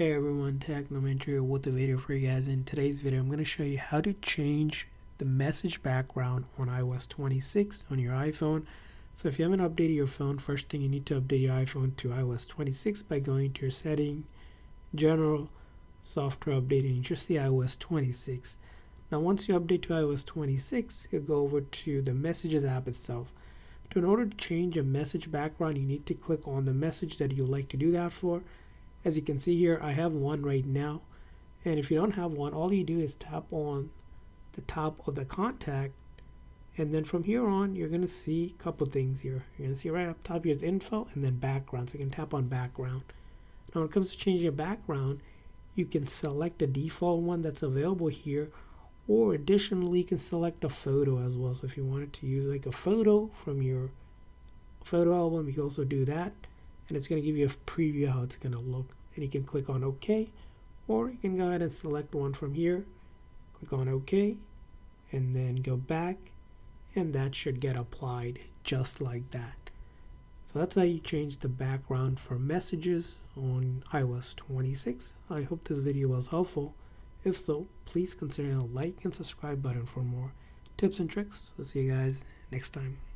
Hey everyone, Technomentary here with a video for you guys. In today's video, I'm going to show you how to change the message background on iOS 26 on your iPhone. So if you haven't updated your phone, first thing you need to update your iPhone to iOS 26 by going to your setting, general, software update, and you should see iOS 26. Now once you update to iOS 26, you go over to the messages app itself. To in order to change a message background, you need to click on the message that you'd like to do that for as you can see here, I have one right now. And if you don't have one, all you do is tap on the top of the contact. And then from here on, you're going to see a couple things here. You're going to see right up top here is info and then background. So you can tap on background. Now when it comes to changing a background, you can select the default one that's available here. Or additionally, you can select a photo as well. So if you wanted to use like a photo from your photo album, you can also do that and it's going to give you a preview how it's going to look. And you can click on OK or you can go ahead and select one from here click on OK and then go back and that should get applied just like that. So that's how you change the background for messages on iOS 26 I hope this video was helpful. If so please consider a like and subscribe button for more tips and tricks. We'll see you guys next time